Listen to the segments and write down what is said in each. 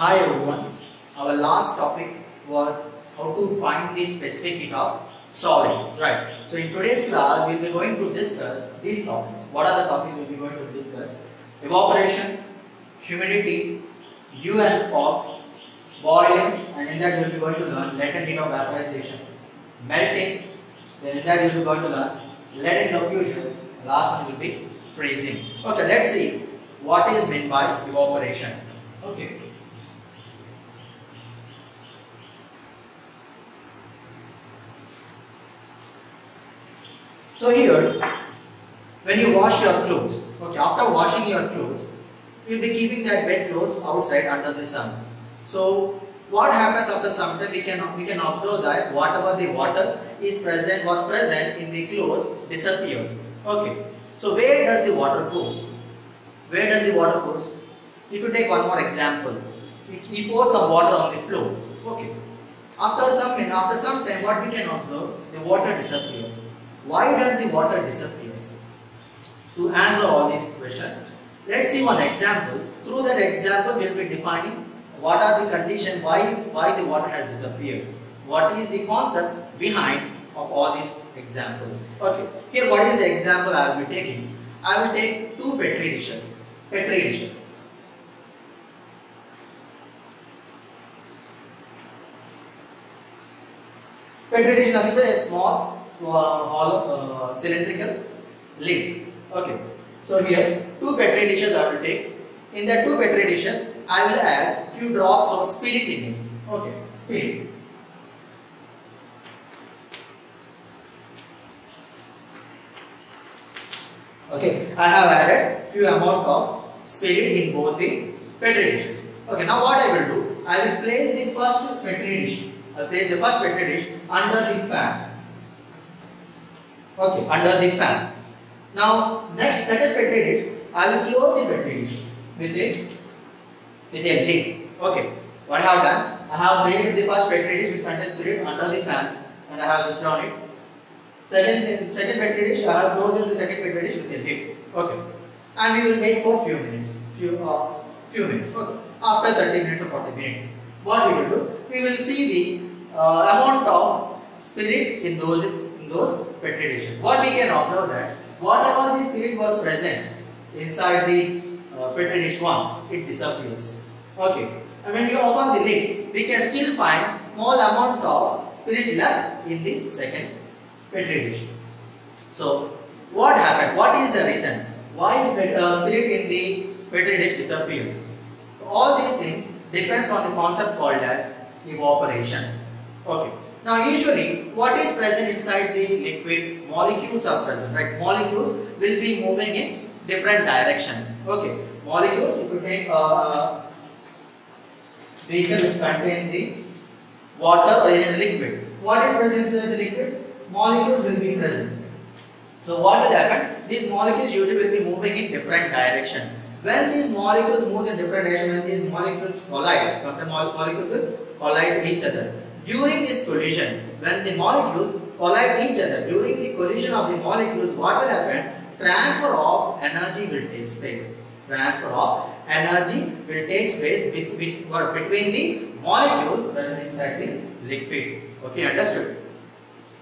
Hi everyone. Our last topic was how to find the specific heat of solid. Right. So in today's class, we'll be going to discuss these topics. What are the topics we'll be going to discuss? Evaporation, humidity, dew and fog, boiling, and in that we'll be going to learn latent heat of vaporization, melting. Then in that we'll be going to learn latent heat of fusion. Last one will be freezing. Okay, let's see what is meant by evaporation. Okay. So here, when you wash your clothes, okay, after washing your clothes, you'll be keeping that wet clothes outside under the sun. So what happens after some time? We can we can observe that whatever the water is present was present in the clothes disappears. Okay. So where does the water goes? Where does the water goes? If you take one more example, we pour some water on the floor. Okay. After some after some time, what we can observe, the water disappears. Why does the water disappears? To answer all these questions, let's see one example. Through that example, we will be defining what are the conditions why why the water has disappeared. What is the concept behind of all these examples? Okay, here what is the example I will be taking? I will take two petri dishes. Petri dishes. Petri dish nothing a small, small hollow uh, cylindrical lid. Okay. So here two petri dishes I will take. In the two petri dishes I will add few drops of spirit in it. Okay, spirit. Okay, I have added few amount of spirit in both the petri dishes. Okay, now what I will do? I will place the first petri dish. I place the first petri dish under the fan. Okay, under the fan. Now, next second petri dish, I will close the petri dish with a with a lid. Okay, what I have done? I have placed the first petri dish with contains spirit under the fan, and I have on it. Second, second petri dish, I have closed the second petri dish with a lid. Okay, and we will wait for few minutes. Few uh, few minutes. Okay, after 30 minutes or 40 minutes, what we will do? We will see the uh, amount of spirit in those in those dishes. What we can observe that whatever the spirit was present inside the uh, petri dish one, it disappears. Okay. And when you open the lid, we can still find small amount of spirit left in the second petri dish. So, what happened? What is the reason? Why the uh, spirit in the petri dish disappeared? All these things depends on the concept called as evaporation. Okay. Now usually what is present inside the liquid? Molecules are present right? Molecules will be moving in different directions. Okay molecules if you take a vehicle which contains the water or is liquid. What is present inside the liquid? Molecules will be present. So what will happen? These molecules usually will be moving in different direction. When these molecules move in different direction when these molecules collide sometimes molecules will collide each other during this collision, when the molecules collide each other, during the collision of the molecules, what will happen? Transfer of energy will take place. Transfer of energy will take place between, between the molecules present inside the liquid. Okay, understood?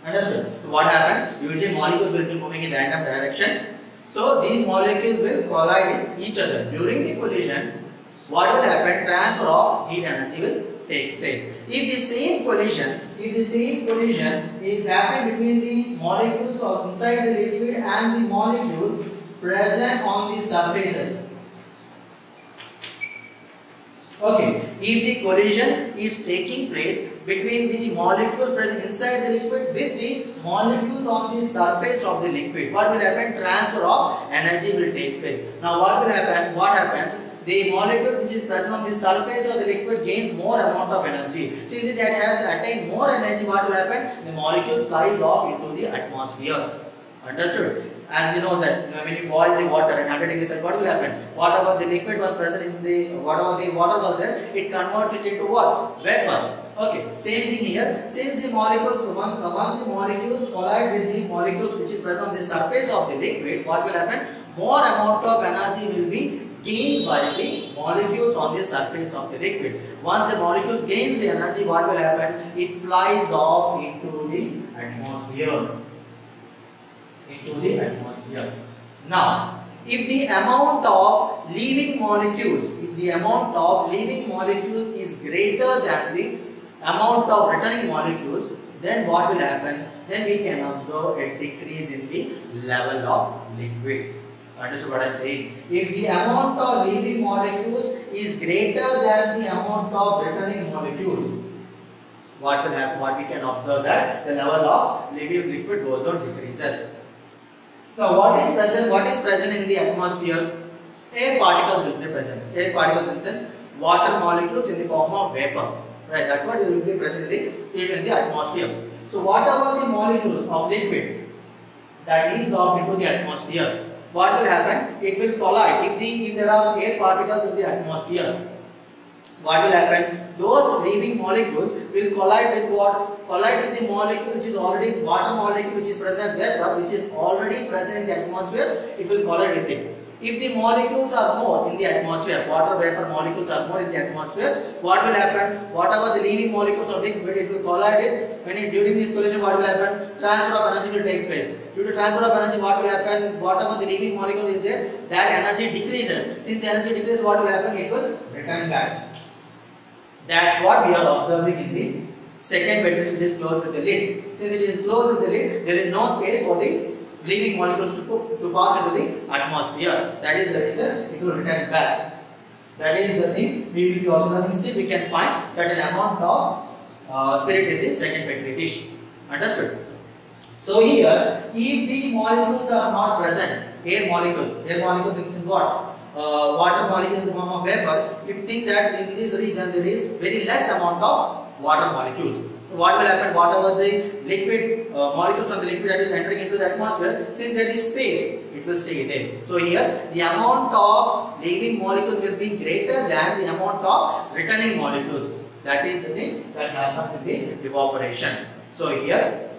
Understood? So what happens? Usually molecules will be moving in random directions. So these molecules will collide with each other. During the collision, what will happen? Transfer of heat energy will takes place. If the same collision, if the same collision is happening between the molecules of inside the liquid and the molecules present on the surfaces. Okay, if the collision is taking place between the molecule present inside the liquid with the molecules on the surface of the liquid, what will happen? Transfer of energy will take place. Now what will happen? What happens? The molecule which is present on the surface of the liquid gains more amount of energy. So you see that has attained more energy, what will happen? The molecule flies off into the atmosphere. Understood? As you know that when you boil the water at 100 degrees what will happen? Whatever the liquid was present in the, whatever the water was there, it converts it into what? Vapor. Okay, same thing here. Since the molecules, among, among the molecules collide with the molecules which is present on the surface of the liquid, what will happen? More amount of energy will be gained by the molecules on the surface of the liquid. Once the molecules gains the energy, what will happen? It flies off into the atmosphere. Into the atmosphere. Now, if the amount of leaving molecules, if the amount of leaving molecules is greater than the amount of returning molecules, then what will happen? Then we can observe a decrease in the level of liquid. Understood what I am saying? If the amount of leaving molecules is greater than the amount of returning molecules, what will happen? What we can observe that the level of leaving liquid goes on decreases. Now, what is present? What is present in the atmosphere? Air particles will be present. Air particles in sense water molecules in the form of vapor. Right, that's what will be present in the, in the atmosphere. So whatever the molecules of liquid that leaves off into the atmosphere, what will happen? It will collide. If the if there are air particles in the atmosphere, what will happen? Those leaving molecules will collide with what? Collide with the molecule which is already water molecule which is present there, which is already present in the atmosphere. It will collide with it. If the molecules are more in the atmosphere, water vapor molecules are more in the atmosphere, what will happen? Whatever the leaving molecules of liquid, it will collide it. When it, during this collision, what will happen? Transfer of energy will take place. Due to transfer of energy, what will happen? Whatever the leaving molecule is there, that energy decreases. Since the energy decreases, what will happen? It will return back. That's what we are observing in the second petri which is closed with the lid. Since it is closed with the lid, there is no space for the leaving molecules to, to pass into the atmosphere. That is the reason it will return back. That is the thing we will be observing. Still, we can find certain amount of uh, spirit in the second petri dish. Understood? So here, if the molecules are not present, air molecules, air molecules is in what? Uh, water molecules in the form of vapor, you think that in this region there is very less amount of water molecules. What will happen? Whatever the liquid uh, molecules from the liquid that is entering into the atmosphere, since there is space, it will stay there. So here, the amount of leaving molecules will be greater than the amount of returning molecules. That is the thing that happens in the evaporation. So here,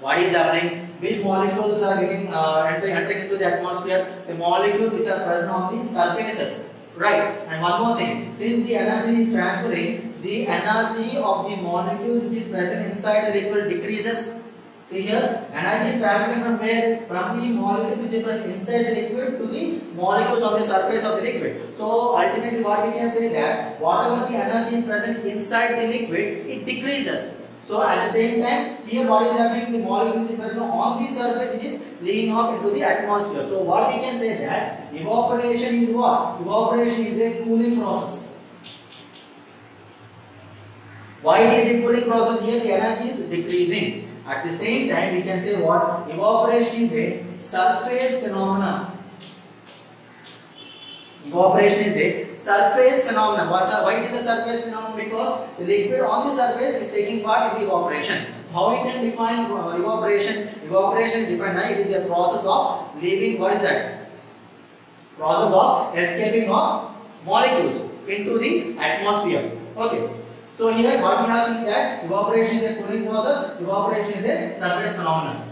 what is happening? Which molecules are getting uh, entering, entering into the atmosphere? The molecules which are present on the surfaces, right? And one more thing, since the energy is transferring, the energy of the molecule which is present inside the liquid decreases. See here, energy is transferring from where? From the molecule which is present inside the liquid to the molecules on the surface of the liquid. So ultimately, what we can say that whatever the energy is present inside the liquid, it decreases. So at the same time, here what is happening? The molecule which is present on the surface, it is laying off into the atmosphere. So what we can say that evaporation is what? Evaporation is a cooling process. Why is cooling process? Here the energy is decreasing. At the same time, we can say what? Evaporation is a surface phenomenon. Evaporation is a surface phenomenon. Why it is a surface phenomenon? Because the liquid on the surface is taking part in the evaporation. How we can define uh, evaporation? Evaporation is defined it is a process of leaving, what is that? Process of escaping of molecules into the atmosphere. Okay. So here what we have seen that evaporation is a cooling process, evaporation is a surface phenomenon.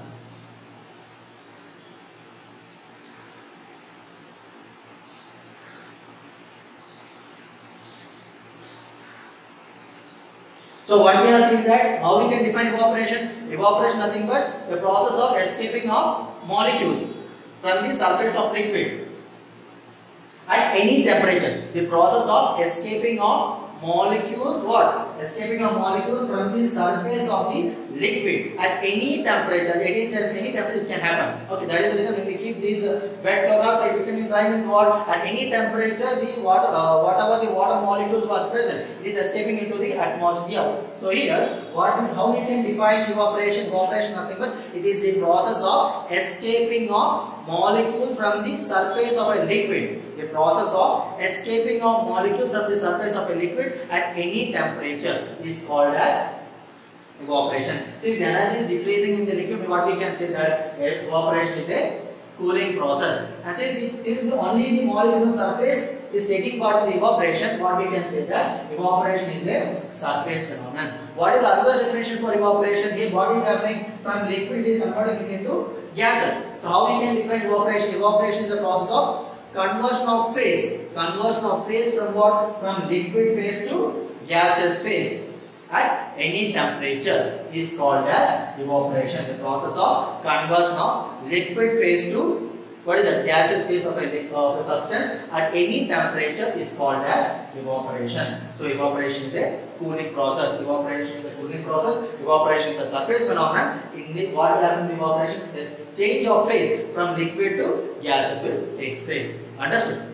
So what we have seen that how we can define evaporation? Evaporation is nothing but the process of escaping of molecules from the surface of liquid at any temperature. The process of escaping of molecules what? Escaping of molecules from the surface of the liquid at any temperature. At any, any temperature it can happen. Okay, that is the reason when we keep these uh, wet cloth outside, it becoming dry means what? At any temperature, the water, uh, whatever the water molecules was present, is escaping into the atmosphere. So here, what how we can define evaporation? Evaporation nothing but it is the process of escaping of molecules from the surface of a liquid. The process of escaping of molecules from the surface of a liquid at any temperature is called as evaporation. Since energy is decreasing in the liquid, what we can say that evaporation is a cooling process. And since, it, since only the molecules on surface is taking part in the evaporation, what we can say that evaporation is a surface phenomenon. What is another definition for evaporation? Here, what is happening from liquid is converting it into gases. So, how we can define evaporation? Evaporation is the process of conversion of phase. Conversion of phase from what? From liquid phase to gaseous phase at any temperature is called as evaporation. The process of conversion of liquid phase to what is that gaseous phase of a, of a substance at any temperature is called as evaporation. So evaporation is a cooling process. Evaporation is a cooling process. Evaporation is a surface phenomenon. In this, what will happen evaporation? The change of phase from liquid to gases will take place. Understood?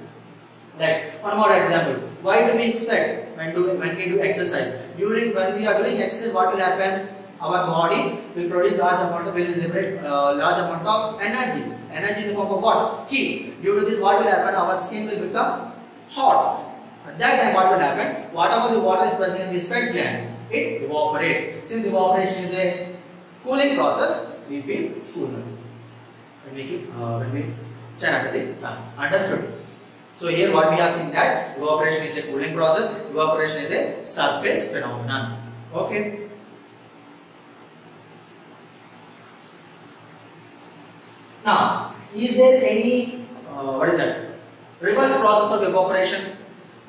Next, one more example. Why do we sweat when do when we do exercise? During when we are doing exercise, what will happen? Our body will produce large amount of will liberate uh, large amount of energy. Energy in the form of what? Heat. Due to this, what will happen? Our skin will become hot. At that time, what will happen? Whatever the water is present in the sweat gland, it evaporates. Since evaporation is a cooling process, we feel coolness. When we keep uh, when we turn under the fan. Understood? So here what we are seeing that evaporation is a cooling process, evaporation is a surface phenomenon. Okay. Now, is there any uh, what is that reverse process of evaporation?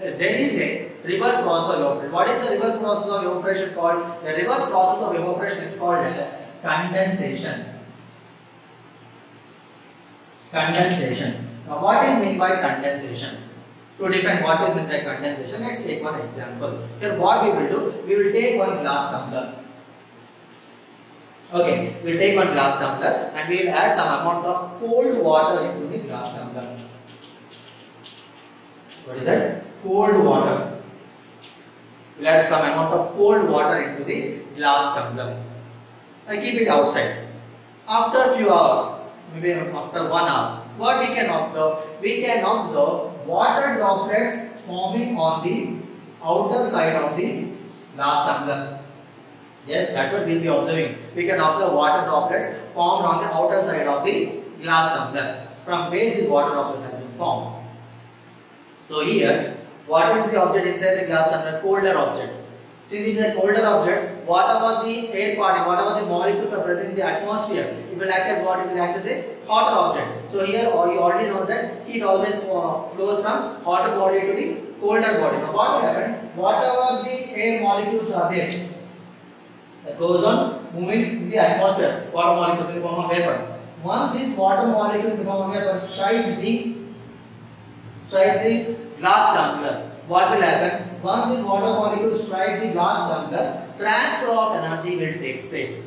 Yes, there is a reverse process of evaporation. What is the reverse process of evaporation called? The reverse process of evaporation is called as condensation. Condensation. Now, what is meant by condensation? To define what is meant by condensation, let's take one example. Here, what we will do, we will take one glass tumbler. Okay, we will take one glass tumbler and we will add some amount of cold water into the glass tumbler. What is that? Cold water. We will add some amount of cold water into the glass tumbler and keep it outside. After a few hours, maybe after one hour, what we can observe? We can observe water droplets forming on the outer side of the glass tumbler. Yes, that's what we'll be observing. We can observe water droplets formed on the outer side of the glass tumbler. From where these water droplets have been formed. So here, what is the object inside the glass tumbler? Colder object. Since it is a colder object, whatever the air particle, whatever the molecules are present in the atmosphere, it will act as what? It will act as a hotter object. So here you already know that heat always uh, flows from hotter body to the colder body. Now what will happen? Whatever the air molecules are there, that goes on moving in the atmosphere, water molecules in form of vapor. Once these water molecules in form of vapor strikes the strike the glass tumbler, what will happen? Once these water molecules strike the glass tumbler, transfer of energy will take place.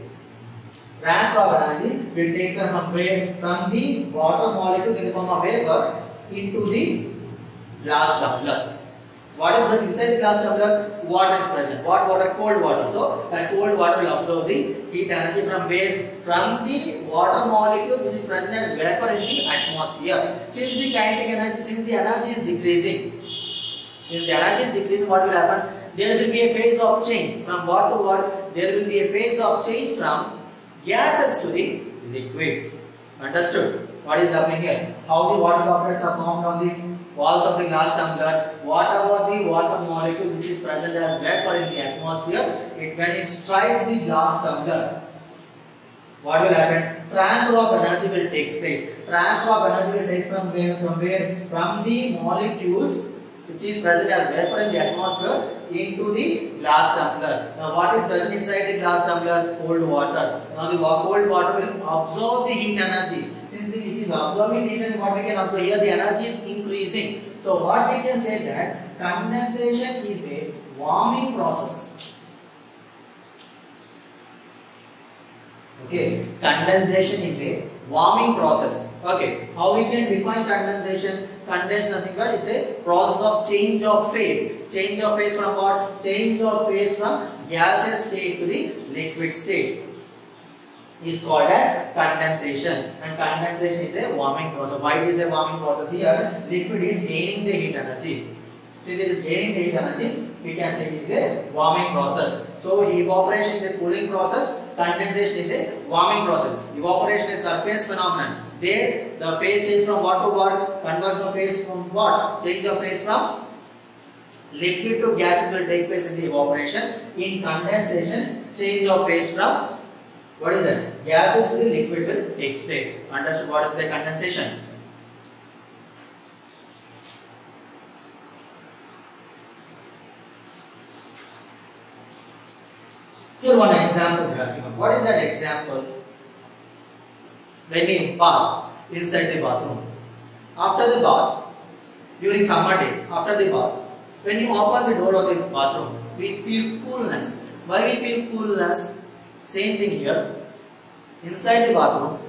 Transfer of energy will take place from where? From the water molecules in the form of vapor into the glass tumbler. What is present inside the glass tumbler? Water is present. What water? Cold water. So that cold water will absorb the heat energy from where? From the water molecule which is present as vapor in the atmosphere. Since the kinetic energy, since the energy is decreasing, since the energy is decreasing, what will happen? There will be a phase of change from what to what? There will be a phase of change from gases to the liquid. Understood? What is happening here? How the water droplets are formed on the walls of the glass tumbler, whatever the water molecule which is present as vapor in the atmosphere, it when it strikes the glass tumbler, what will happen? Transfer of energy will take place. Transfer of energy will take from where? From where? From the molecules which is present as vapor in the atmosphere into the glass tumbler. Now what is present inside the glass tumbler? Cold water. Now the cold water will absorb the heat energy. Since it is absorbing heat energy, what we can observe here, the energy is increasing. So what we can say that condensation is a warming process. Okay, condensation is a warming process. Okay, how we can define condensation? Condense nothing but it's a process of change of phase. Change of phase from what? Change of phase from gaseous state to the liquid state is called as condensation and condensation is a warming process. Why it is a warming process here? Liquid is gaining the heat energy. Since it is gaining the heat energy, we can say it is a warming process. So evaporation is a cooling process, condensation is a warming process. Evaporation is surface phenomenon. There the phase change from what to what? Conversion of phase from what? Change of phase from liquid to gases will take place in the evaporation. In condensation, change of phase from What is that? Gases in the liquid will place Understood what is the condensation? Here one example we are. What is that example? When we bath inside the bathroom. After the bath, during summer days, after the bath, when you open the door of the bathroom, we feel coolness. Why we feel coolness? Same thing here. Inside the bathroom,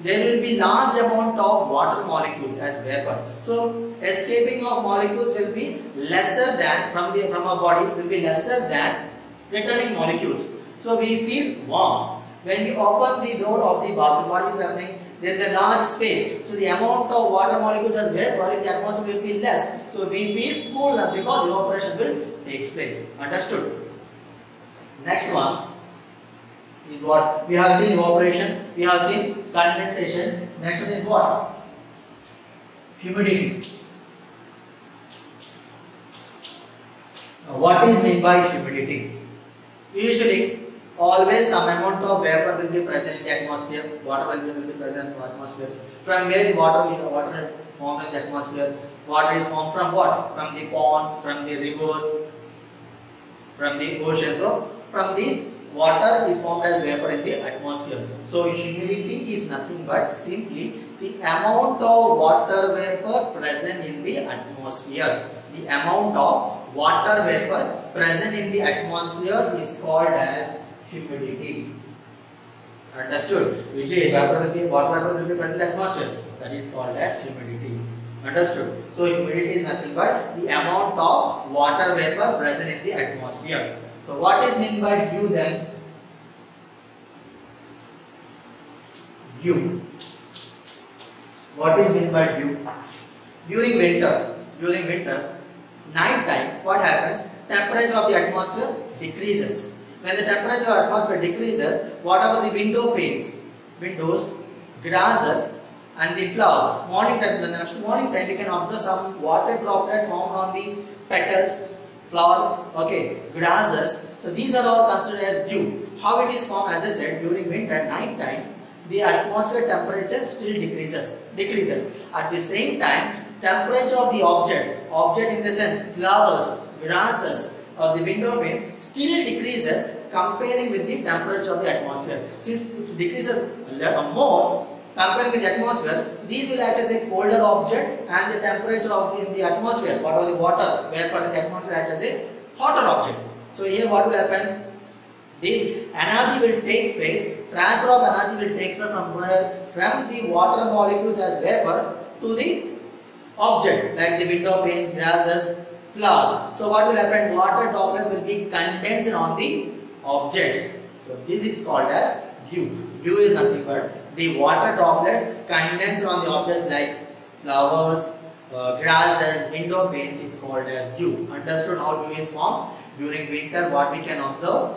there will be large amount of water molecules as vapor. So escaping of molecules will be lesser than from the from our body will be lesser than returning molecules. So we feel warm. When we open the door of the bathroom, what is happening? There is a large space. So the amount of water molecules as vapor in the atmosphere will be less. So we feel coolness because evaporation will take place. Understood? Next one is what? We have seen evaporation, we have seen condensation. Next one is what? Humidity. Now, what is meant by humidity? Usually, always some amount of vapor will be present in the atmosphere. Water will be, present in the atmosphere. From where the water, water has formed in the atmosphere. Water is formed from what? From the ponds, from the rivers, from the ocean. So, from these water is formed as vapor in the atmosphere. So humidity is nothing but simply the amount of water vapor present in the atmosphere. The amount of water vapor present in the atmosphere is called as humidity. Understood? Usually vapor will water vapor will be present in the atmosphere. That is called as humidity. Understood? So humidity is nothing but the amount of water vapor present in the atmosphere. So what is meant by dew then? Dew. What is meant by dew? During winter, during winter, night time, what happens? Temperature of the atmosphere decreases. When the temperature of atmosphere decreases, what about the window panes? Windows, grasses and the flowers. Morning time, the next morning time, you can observe some water droplets formed on the petals, flowers, okay, grasses. So these are all considered as dew. How it is formed, as I said, during winter, night time, the atmosphere temperature still decreases. Decreases. At the same time, temperature of the object, object in the sense flowers, grasses, or the window panes still decreases comparing with the temperature of the atmosphere. Since it decreases more compared with the atmosphere, these will act as a colder object and the temperature of the, in the atmosphere, what are the water, vapor the atmosphere act as a hotter object. So here what will happen? This energy will take place, transfer of energy will take place from where? From the water molecules as vapor to the objects like the window panes, grasses, flowers. So what will happen? Water droplets will be condensed on the objects. So this is called as dew. Dew is nothing but the water droplets condense on the objects like flowers, uh, grasses, window panes is called as dew. Understood how dew is formed? During winter what we can observe?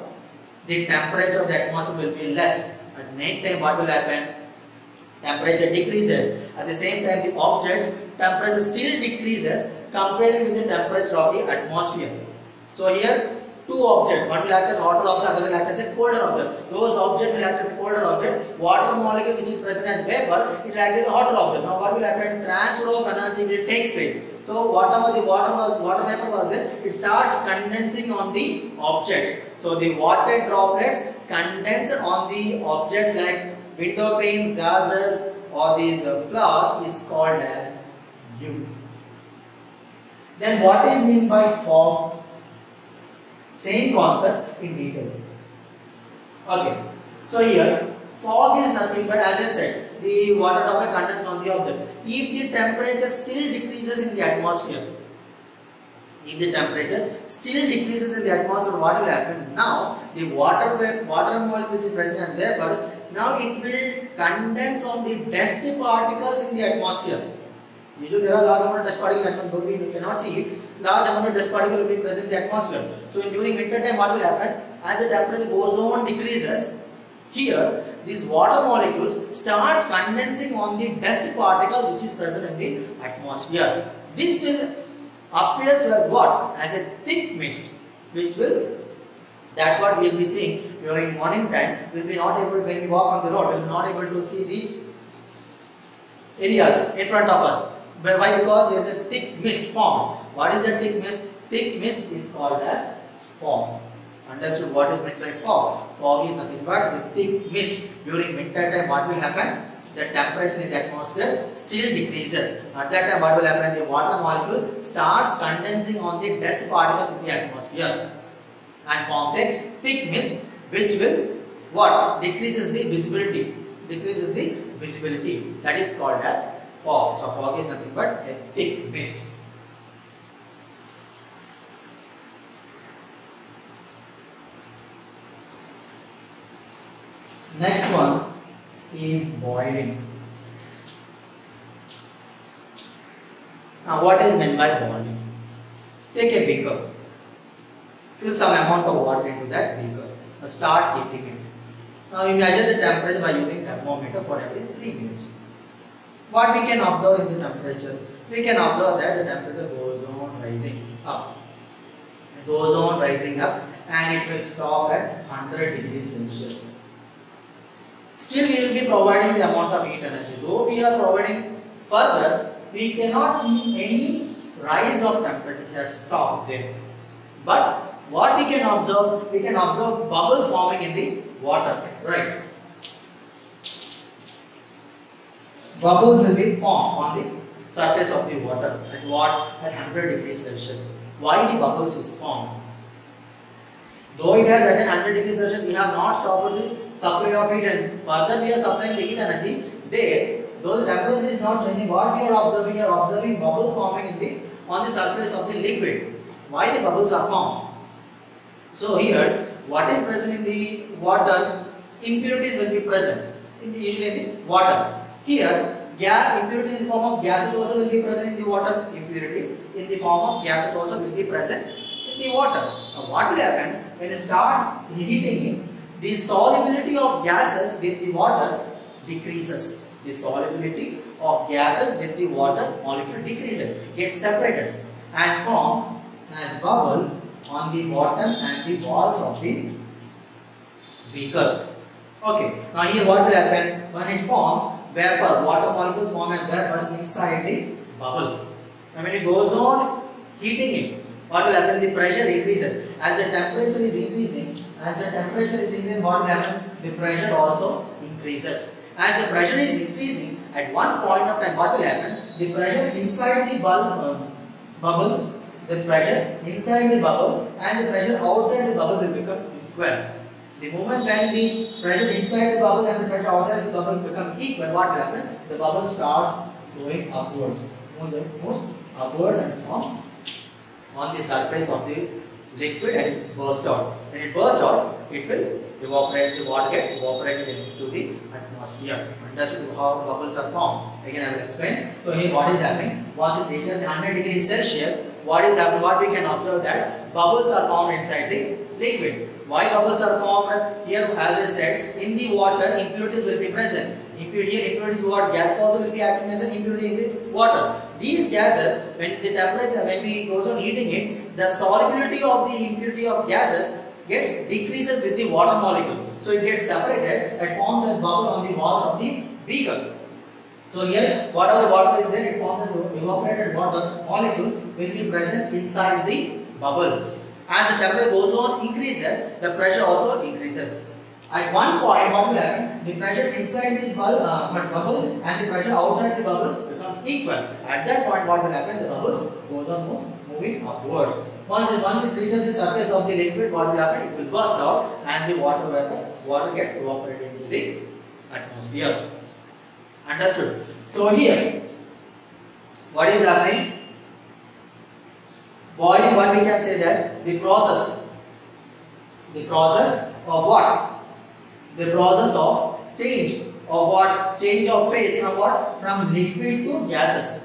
The temperature of the atmosphere will be less. At night time what will happen? Temperature decreases. At the same time the objects temperature still decreases comparing with the temperature of the atmosphere. So here two objects, one will act as hotter object, other will act as a colder object. Those objects will act as a colder object. Water molecule which is present as vapor, it will act as a hotter object. Now what will happen? Transfer of energy will take place. So whatever the water was, water vapor was there, it starts condensing on the objects. So the water droplets condense on the objects like window panes, glasses or these flowers is called as dew. Then what is meant by fog? Same concept in detail. Okay. So here fog is nothing but as I said the water droplet condenses on the object. If the temperature still decreases in the atmosphere, if the temperature still decreases in the atmosphere, what will happen? Now the water water molecule which is present as vapor, now it will condense on the dust particles in the atmosphere. Usually there are large amount of dust particles you cannot see it. Large amount of dust particles will be present in the atmosphere. So during winter time, what will happen? As the temperature goes on decreases, here these water molecules starts condensing on the dust particles which is present in the atmosphere. This will appears to as what? As a thick mist, which will that's what we will be seeing during morning time. We will be not able when we walk on the road, we will not able to see the area in front of us. But why? Because there is a thick mist formed. What is that thick mist? Thick mist is called as fog. Understood what is meant by fog? Fog is nothing but the thick mist. During winter time, what will happen? The temperature in the atmosphere still decreases. At that time, what will happen? The water molecule starts condensing on the dust particles in the atmosphere and forms a thick mist which will what decreases the visibility decreases the visibility that is called as fog so fog is nothing but a thick mist next one is boiling now what is meant by boiling take a beaker fill some amount of water into that beaker. Now start heating it. Now you measure the temperature by using thermometer for every 3 minutes. What we can observe in the temperature? We can observe that the temperature goes on rising up. It goes on rising up and it will stop at 100 degrees Celsius. Still we will be providing the amount of heat energy. Though we are providing further, we cannot see any rise of temperature it has stopped there. But what we can observe, we can observe bubbles forming in the water, right? Bubbles will be formed on the surface of the water at what? At 100 degrees Celsius. Why the bubbles is formed? Though it has at 100 degrees Celsius, we have not stopped the supply of heat and further we are supplying the heat energy. There, though the temperature is not changing, what we are observing, we are observing bubbles forming in the on the surface of the liquid. Why the bubbles are formed? So here, what is present in the water? Impurities will be present, in the, usually in the water. Here, gas impurities in form of gases also will be present in the water. Impurities in the form of gases also will be present in the water. Now, what will happen when it starts heating? The solubility of gases with the water decreases. The solubility of gases with the water molecule decreases, gets separated and forms as bubble on the bottom and the walls of the beaker. Okay, now here what will happen? When it forms vapor, water molecules form as vapor inside the bubble. And when it goes on heating it, what will happen? The pressure increases. As the temperature is increasing, as the temperature is increasing, what will happen? The pressure also increases. As the pressure is increasing, at one point of time, what will happen? The pressure inside the bulb, uh, bubble the pressure inside the bubble and the pressure outside the bubble will become equal. The moment when the pressure inside the bubble and the pressure outside the bubble becomes equal, what will happen? The bubble starts going upwards, moves, upwards and forms on the surface of the liquid and burst out. When it bursts out, it will evaporate, the water gets evaporated into the atmosphere. And Understood how bubbles are formed? Again, I will explain. So here what is happening? Once it reaches 100 degrees Celsius, what is happening? What we can observe that bubbles are formed inside the liquid. Why bubbles are formed? Here, as I said, in the water, impurities will be present. Impurity, impurities what? Gas also will be acting as an impurity in the water. These gases, when the temperature, when we goes on heating it, the solubility of the impurity of gases gets decreases with the water molecule. So it gets separated and forms a bubble on the walls of the beaker. So here, whatever the water is there, it forms an evaporated water molecules will be present inside the bubble. As the temperature goes on increases, the pressure also increases. At one point, what will happen? The pressure inside the bubble, uh, bubble and the pressure outside the bubble becomes equal. At that point, what will happen? The bubbles goes on move, moving upwards. Once it, once it reaches the surface of the liquid, what will happen? It will burst out and the water vapor, water gets evaporated into the atmosphere. Understood? So here, what is happening? Boiling, what we can say that the process, the process of what? The process of change of what? Change of phase from what? From liquid to gases.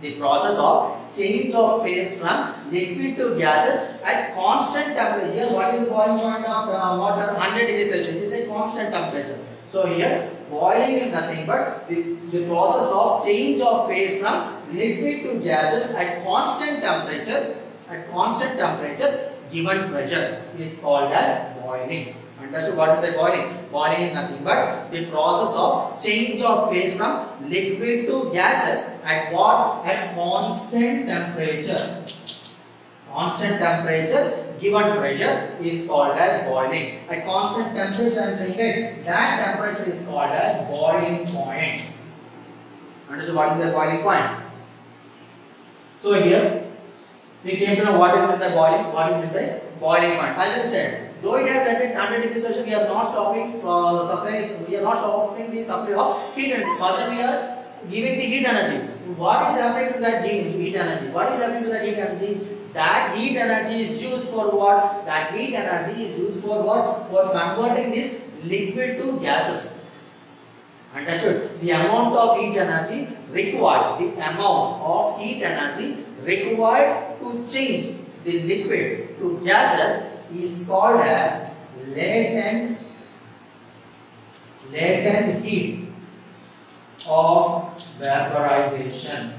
The process of change of phase from liquid to gases at constant temperature. What is boiling point of uh, water? 100 degrees Celsius. is a constant temperature. So here boiling is nothing but the, the process of change of phase from liquid to gases at constant temperature at constant temperature given pressure is called as boiling. Understood what is the boiling? Boiling is nothing but the process of change of phase from liquid to gases at what? At constant temperature. Constant temperature given pressure is called as boiling. At constant temperature, I am saying that temperature is called as boiling point. Understood what is the boiling point? So here we came to know what is by boiling, what is by boiling point. As I said, though it has at 100 degrees Celsius, we are not stopping uh, supply, we are not stopping the supply of heat and further we are giving the heat energy. What is happening to that heat energy? What is happening to that heat energy? That heat energy is used for what? That heat energy is used for what? For converting this liquid to gases. Understood? The amount of heat energy required, the amount of heat energy required to change the liquid to gases is called as latent latent heat of vaporization.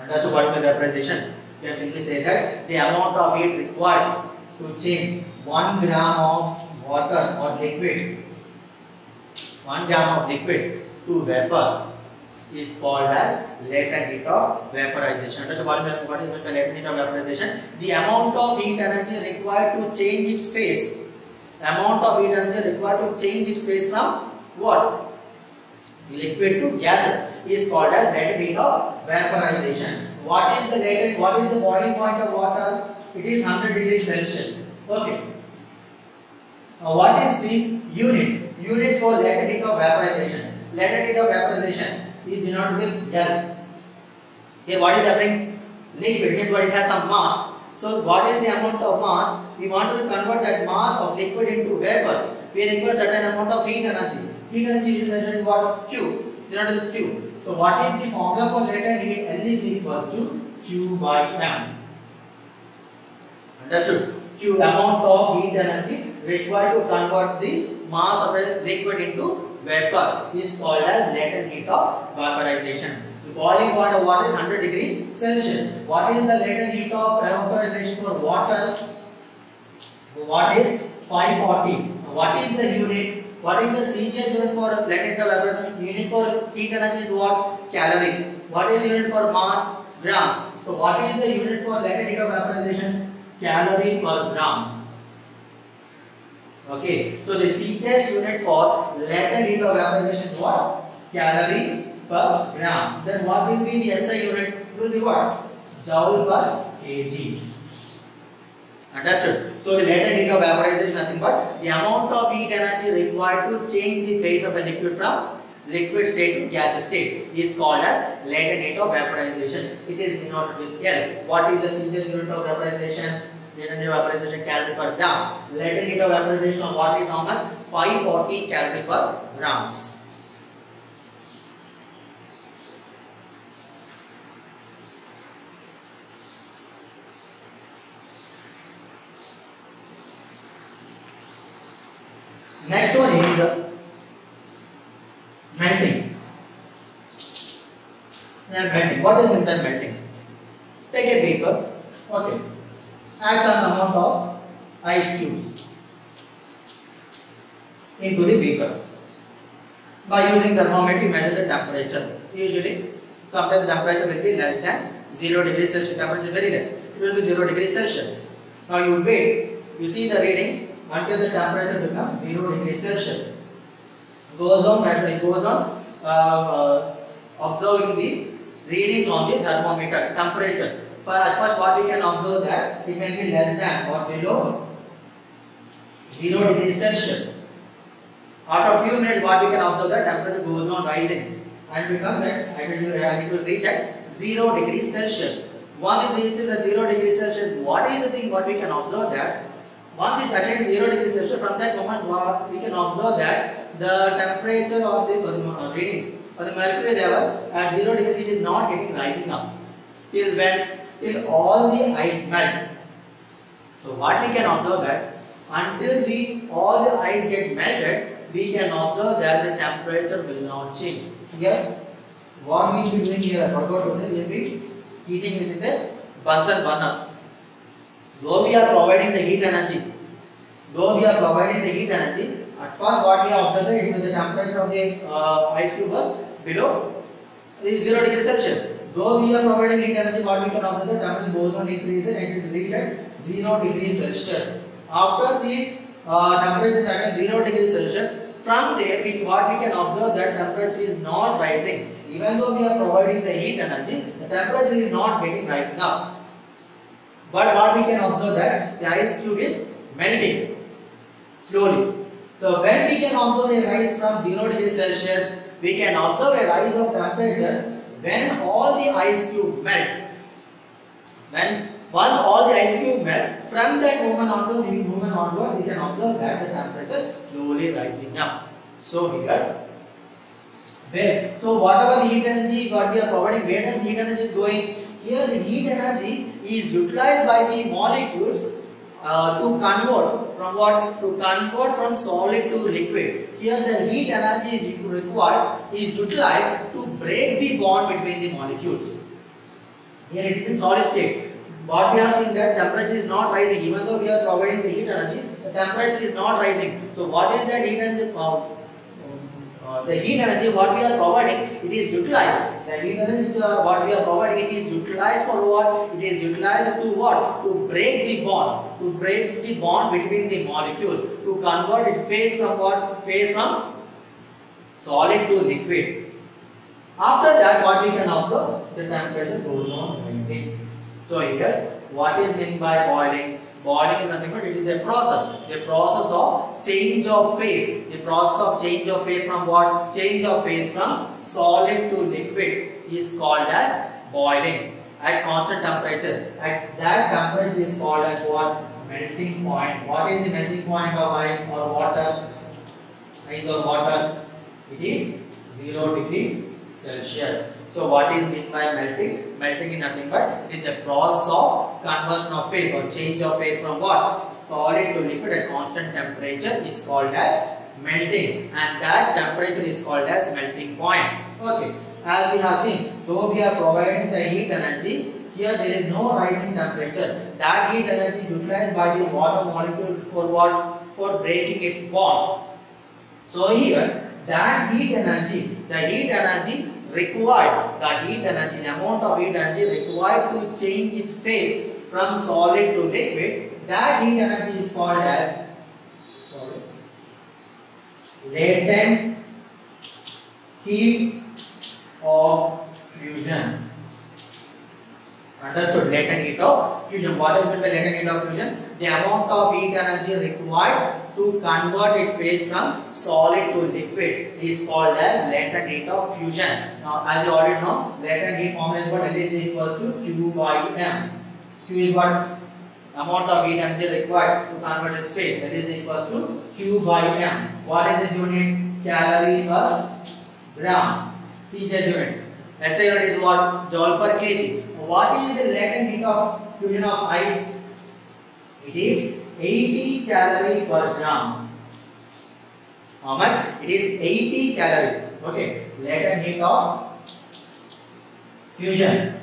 Understood what is the vaporization? You can simply say that the amount of heat required to change 1 gram of water or liquid 1 gram of liquid to vapor is called as latent heat of vaporization. Understood what is, the, what is the latent heat of vaporization? The amount of heat energy required to change its phase. Amount of heat energy required to change its phase from what? Liquid to gases is called as latent heat of vaporization. What is the latent? What is the boiling point of water? It is 100 degrees Celsius. Okay. Now what is the unit? Unit for latent heat of vaporization. Latent heat of vaporization is denoted with L. Here what is happening? Liquid means what it has some mass. So what is the amount of mass? We want to convert that mass of liquid into vapor. We require certain amount of heat energy. Heat energy is measured in what? Q. Denoted with Q. So what is the formula for latent heat? L is equal to Q by M. Understood? Q amount of heat energy required to convert the mass of a liquid into vapor is called as latent heat of vaporization. The boiling point of water is 100 degree Celsius. What is the latent heat of vaporization for water? What is 540? What is the unit? What is the CGS unit for latent heat of vaporization? Unit for heat energy is what? Calorie. What is the unit for mass? Grams. So what is the unit for latent heat of vaporization? Calorie per gram. Okay, so the CGS unit for latent heat of vaporization what? Calorie per gram. Then what will be the SI unit? It will be what? Joule per kg. Understood? So the latent heat of vaporization is nothing but the amount of heat energy required to change the phase of a liquid from liquid state to gas state is called as latent heat of vaporization. It is denoted with L. What is the CGS unit of vaporization? Latent heat of vaporization calorie per gram. Latent heat of vaporization of water is how much? 540 calorie per grams. Next one is uh, melting. Now melting. What is meant thermometer, you measure the temperature. Usually, sometimes the temperature will be less than 0 degrees Celsius. Temperature is very less. It will be 0 degrees Celsius. Now you wait. You see the reading until the temperature becomes 0 degrees Celsius. Goes on, it goes on uh, uh, observing the readings on the thermometer, temperature. For at first what we can observe that it may be less than or below 0 degrees Celsius. After a few minutes what we can observe that temperature goes on rising and becomes at, and it will, and it will reach at 0 degrees Celsius. Once it reaches at 0 degrees Celsius, what is the thing what we can observe that once it attains 0 degrees Celsius, from that moment we can observe that the temperature of the uh, readings of the mercury level at 0 degrees it is not getting rising up till when till all the ice melt. So what we can observe that until the all the ice get melted, we can observe that the temperature will not change. Here, what we will doing here, I forgot to say, we will be heating with the Bunsen burner. Though we are providing the heat energy, though we are providing the heat energy, at first what we observed it was the temperature of the uh, ice cube was below 0 degrees Celsius. Though we are providing heat energy, what we can observe the temperature goes on increases and it will reach at 0 degrees Celsius. After the uh, temperature is at 0 degrees Celsius, from there we, what we can observe that temperature is not rising. Even though we are providing the heat energy, the temperature is not getting rising up. But what we can observe that the ice cube is melting slowly. So when we can observe a rise from 0 degrees Celsius, we can observe a rise of temperature when all the ice cube melt. When once all the ice cube melt, from that moment onward, moment onward, we can observe that the temperature slowly rising up. So here, where so whatever the heat energy what we are providing, where the heat energy is going, here the heat energy is utilized by the molecules uh, to convert from what to convert from solid to liquid. Here the heat energy is required is utilized to break the bond between the molecules. Here it is in solid state. What we have seen that temperature is not rising. Even though we are providing the heat energy, the temperature is not rising. So what is that heat energy? Uh, uh, the heat energy what we are providing it is utilized. The heat energy which are what we are providing it is utilized for what? It is utilized to what? To break the bond. To break the bond between the molecules. To convert it phase from what? Phase from solid to liquid. After that what we can observe? The temperature goes on rising so here what is meant by boiling Boiling is nothing but it is a process. The process of change of phase. The process of change of phase from what? Change of phase from solid to liquid is called as boiling at constant temperature. At that temperature is called as what? Melting point. What is the melting point of ice or water? Ice or water? It is 0 degree Celsius. So what is meant by melting? Melting is nothing but it is a process of conversion of phase or change of phase from what? Solid to liquid at constant temperature is called as melting and that temperature is called as melting point. Okay. As we have seen, though we are providing the heat energy, here there is no rise in temperature. That heat energy is utilized by this water molecule for what? For breaking its bond. So here, that heat energy, the heat energy required, the heat energy, the amount of heat energy required to change its phase from solid to liquid, that heat energy is called as sorry, latent heat of fusion. Understood? Latent heat of fusion. What is meant by latent heat of fusion? The amount of heat energy required to convert its phase from solid to liquid is called as latent heat of fusion. Now, as you already know, latent heat formula is what L is equals to Q by M. Q is what amount of heat energy required to convert its phase. That is equals to Q by M. What is the unit? Calorie per gram. CGS unit. SI unit is what? Joule per kg. What is the latent heat of fusion of ice? It is 80 calorie per gram. How much? It is 80 calorie. Okay. Latent heat of fusion.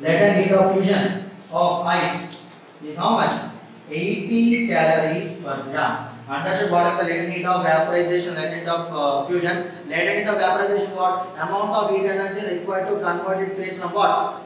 Latent heat of fusion of ice is how much? 80 calorie per gram. Understood what is the latent heat of vaporization, latent heat of uh, fusion? Latent heat of vaporization what? Amount of heat energy required to convert its phase from what?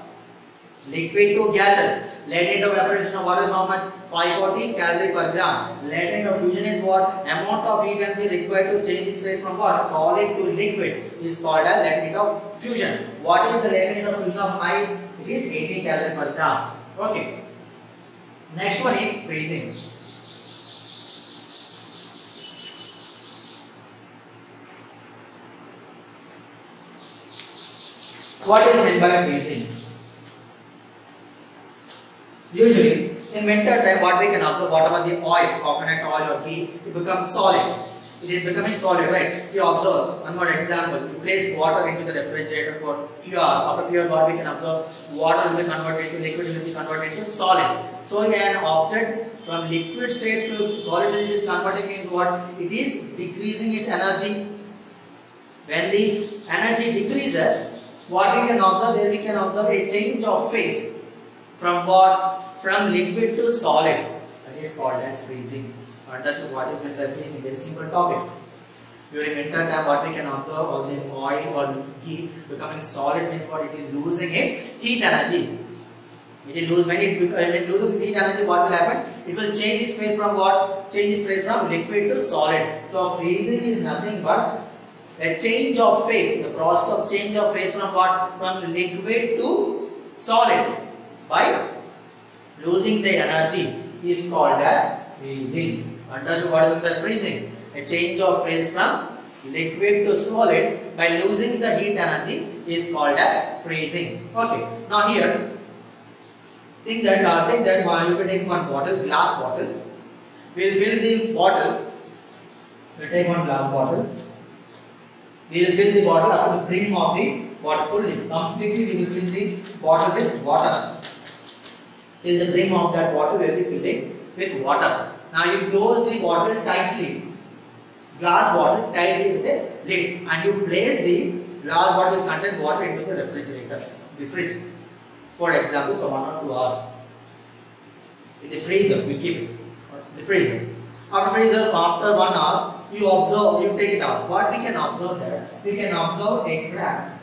Liquid to gases. Latent of evaporation of water is how much? 540 calorie per gram. Latent of fusion is what? Amount of heat energy required to change its phase from what? Solid to liquid is called latent heat of fusion. What is the latent of fusion of ice? It is 80 calorie per gram. Okay. Next one is freezing. What is meant by freezing? Usually, in winter time, what we can observe, whatever the oil, coconut oil or ghee, it becomes solid. It is becoming solid, right? If you observe, one more example, you place water into the refrigerator for few hours. After few hours, what we can observe, water will be converted into liquid, will be converted into solid. So, an object from liquid state to solid state is converting means what? It is decreasing its energy. When the energy decreases, what we can observe, there we can observe a change of phase from what? From liquid to solid. That is called as freezing. Understood what is meant by freezing? Very simple topic. During winter time, what we can observe, all the oil or ghee becoming solid means what it is losing its heat energy. It will lose when it, when it loses its heat energy, what will happen? It will change its phase from what? Change its phase from liquid to solid. So freezing is nothing but a change of phase, the process of change of phase from what? From liquid to solid by losing the energy is called as freezing. Understood what is by freezing? A change of phase from liquid to solid by losing the heat energy is called as freezing. Okay. Now here, think that uh, think that one you can take one bottle, glass bottle. We'll fill the bottle. We'll take one glass bottle. We will fill the bottle up to the brim of the bottle fully. Completely we will fill the bottle with water. Till the brim of that bottle will be filling with water. Now you close the bottle tightly. Glass bottle tightly with a lid and you place the glass bottle which contains water into the refrigerator, the fridge. For example, for one or two hours. In the freezer, we keep it. The freezer. After freezer, after one hour, you observe, you take it out. What we can observe there? We can observe a crack.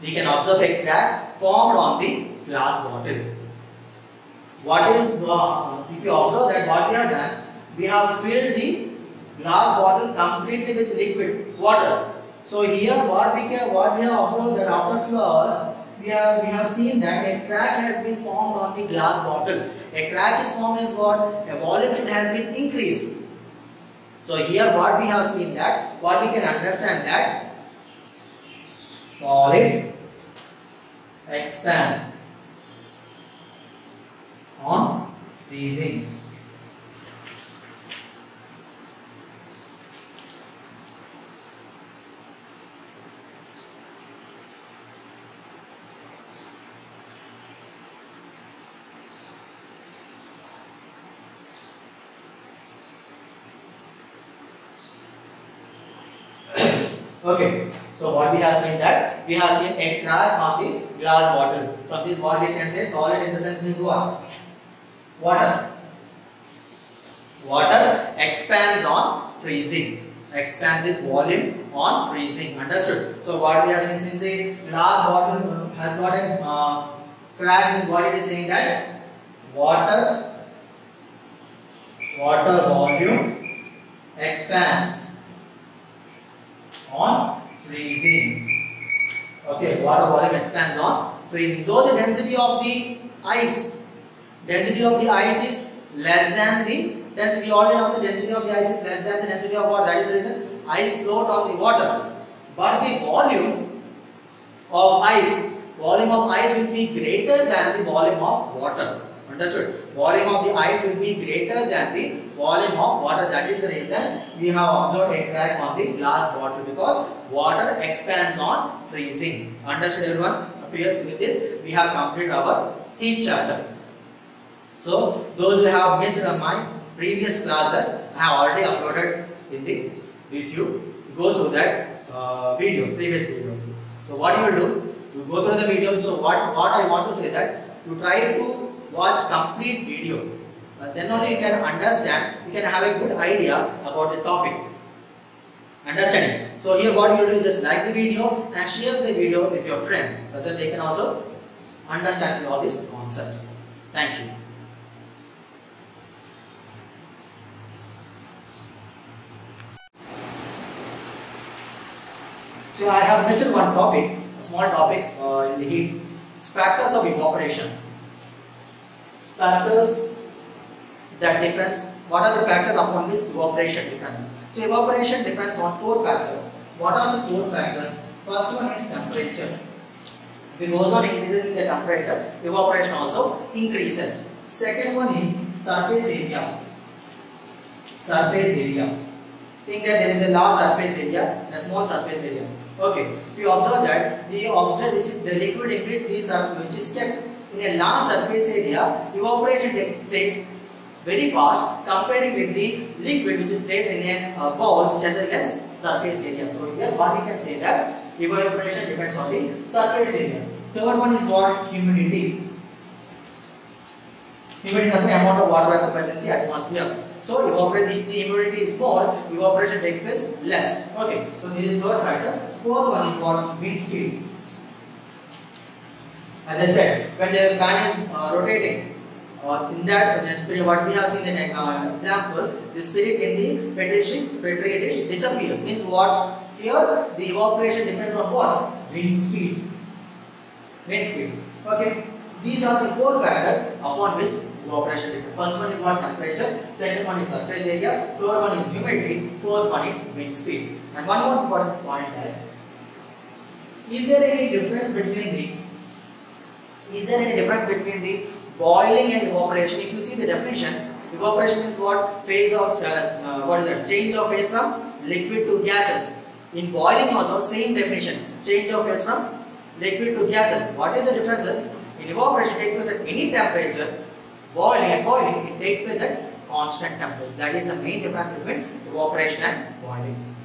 We can observe a crack formed on the glass bottle. What is, uh, if you observe that what we have done, we have filled the glass bottle completely with liquid water. So here what we can, what we have observed that after few hours, we have, we have seen that a crack has been formed on the glass bottle. A crack is formed is what? A volume should has been increased. So here what we have seen that, what we can understand that solids expands on freezing. Okay, so what we have seen that we have seen crack on the glass bottle. From this what we can say solid in the sense means what? Water. Water expands on freezing. Expands its volume on freezing. Understood? So what we have seen since the glass bottle has got a uh, crack means what it is saying that water water volume expands on freezing. Okay, water volume expands on freezing. Though the density of the ice, density of the ice is less than the density, already know the density of the ice is less than the density of water. That is the reason ice float on the water. But the volume of ice, volume of ice will be greater than the volume of water. Understood? Volume of the ice will be greater than the volume of water. That is the reason we have observed a crack on the glass bottle because water expands on freezing. Understood everyone? Up here with this we have completed our heat chapter. So those who have missed my previous classes I have already uploaded in the YouTube. Go through that uh, videos, previous videos. So what you will do? You go through the video. So what, what I want to say that you try to watch complete video. Uh, then only you can understand, you can have a good idea about the topic. Understanding. So here what you do is just like the video and share the video with your friends so that they can also understand all these concepts. Thank you. So I have missed one topic, a small topic uh, in the heat. It's factors of evaporation. Factors that depends. What are the factors upon which evaporation depends? So evaporation depends on four factors. What are the four factors? First one is temperature. If it goes on increasing the temperature, evaporation also increases. Second one is surface area. Surface area. Think that there is a large surface area and a small surface area. Okay. If you observe that the object which is the liquid in which is which is kept in a large surface area, evaporation takes place very fast comparing with the liquid which is placed in a uh, bowl which has a less surface area. So here we can say that evaporation depends on the surface area. Third one is what? Humidity. Humidity is the amount of water occupies in the atmosphere. So evaporation, if the humidity is more, evaporation takes place less. Okay, so this is third factor. Fourth one is what? Wind speed. As I said, when the fan is uh, rotating, uh, in that in the spirit, what we have seen in uh, example, the spirit in the petri dish, petri dish disappears. Means what? Here the evaporation depends on what? Wind speed. Wind speed. Okay. These are the four factors upon which evaporation depends. First one is what temperature, second one is surface area, third one is humidity, fourth one is wind speed. And one more important point that is there any difference between the is there any difference between the boiling and evaporation? If you see the definition, evaporation is what phase of uh, uh, what is that? Change of phase from liquid to gases. In boiling also same definition, change of phase from liquid to gases. What is the difference? In evaporation takes place at any temperature. Boiling and boiling it takes place at constant temperature. That is the main difference between evaporation and boiling.